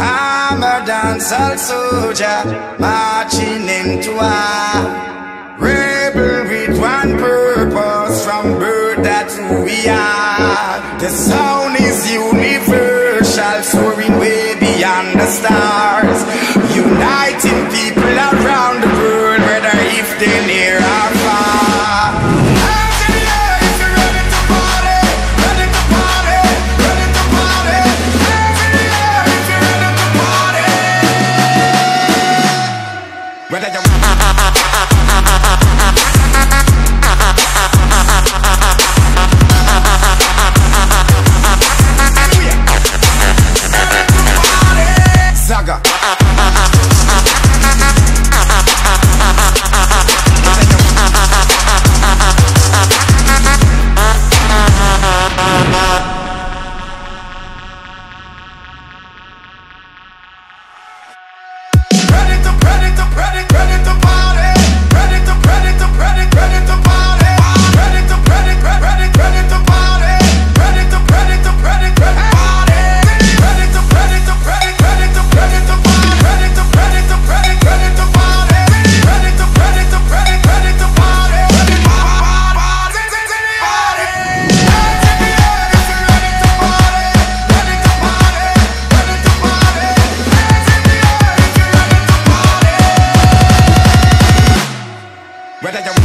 I'm a dancehall soldier marching into a Rebel with one purpose from birth that we are. The sound is you. Whether you're Right you're